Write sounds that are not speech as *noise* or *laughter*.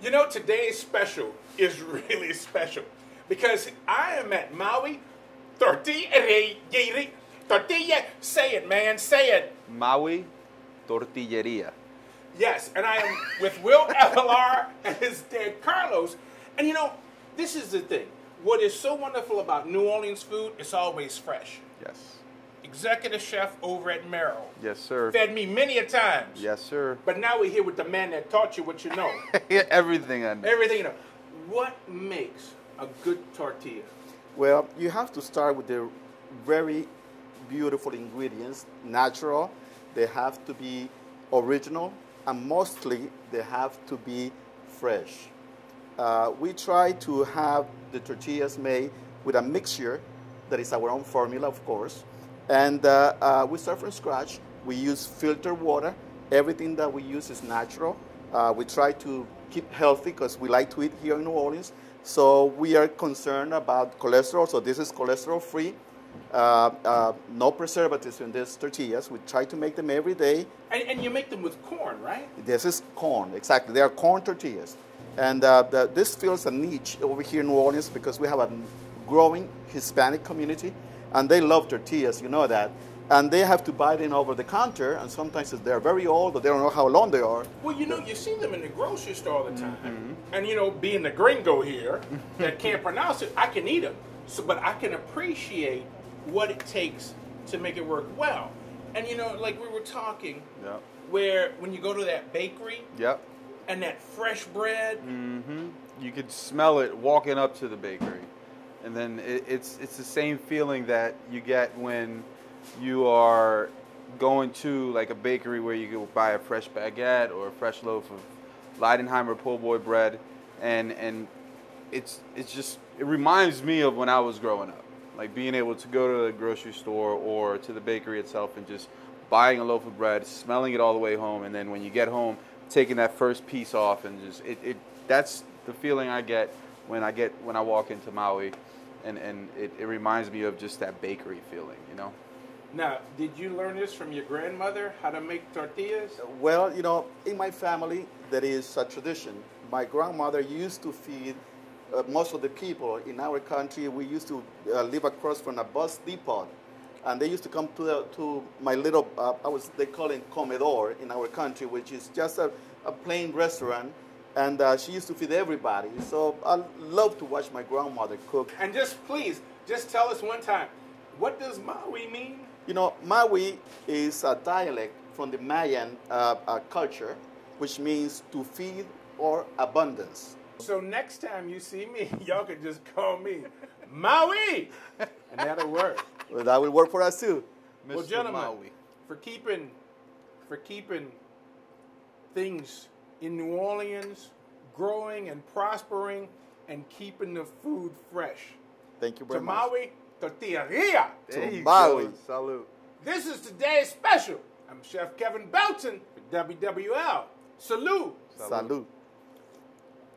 You know, today's special is *laughs* really special because I am at Mawi Tortilla. Tortilla, say it, man, say it. Mawi Tortilleria. Yes, and I am with Will *laughs* Avalar and his dad Carlos. And you know, this is the thing. What is so wonderful about New Orleans food, it's always fresh. Yes. Executive chef over at Meril. Yes, sir. Fed me many a times. Yes, sir. But now we're here with the man that taught you what you know. *laughs* Everything I know. Everything you know. What makes a good tortilla? Well, you have to start with the very beautiful ingredients, natural. They have to be original, and mostly they have to be fresh. Uh, we try to have the tortillas made with a mixture that is our own formula, of course. And uh, uh, we start from scratch. We use filtered water. Everything that we use is natural. Uh, we try to keep healthy because we like to eat here in New Orleans. So we are concerned about cholesterol. So this is cholesterol free. Uh, uh, no preservatives in these tortillas. We try to make them every day. And, and you make them with corn, right? This is corn, exactly. They are corn tortillas. And uh, the, this fills a niche over here in New Orleans because we have a growing Hispanic community and they love tortillas, you know that. And they have to buy them over the counter, and sometimes they're very old or they don't know how long they are. Well, you know, you see them in the grocery store all the time. Mm-hmm. And, you know, being the gringo here that can't pronounce it, I can eat them. So, but I can appreciate what it takes to make it work well. And, you know, like we were talking, where when you go to that bakery and that fresh bread, Mm-hmm. You could smell it walking up to the bakery, and then it, it's it's the same feeling that you get when you are going to like a bakery where you go buy a fresh baguette or a fresh loaf of Leidenheimer po' boy bread, and and it's it's just it reminds me of when I was growing up, like being able to go to the grocery store or to the bakery itself and just buying a loaf of bread, smelling it all the way home, and then when you get home, taking that first piece off and just it, it that's the feeling I get when I get when I walk into Mawi, and and it, it reminds me of just that bakery feeling, you know. Now, did you learn this from your grandmother, how to make tortillas? Well, you know, in my family, there is a tradition. My grandmother used to feed uh, most of the people in our country. We used to uh, live across from a bus depot, and they used to come to the, to my little. Uh, I was they call it comedor in our country, which is just a, a plain restaurant. And uh, she used to feed everybody. So I love to watch my grandmother cook. And just please, just tell us one time, what does Mawi mean? You know, Mawi is a dialect from the Mayan uh, uh, culture, which means to feed or abundance. So next time you see me, *laughs* y'all can just call me Mawi, *laughs* and that'll work. Well, that will work for us too. Well, Mr. gentlemen, Mawi. for keeping, for keeping things in New Orleans growing and prospering, and keeping the food fresh. Thank you To very much. Mawi Tortilleria. There To Mawi. Salute. This is today's special. I'm Chef Kevin Belton for WWL. Salute. Salute.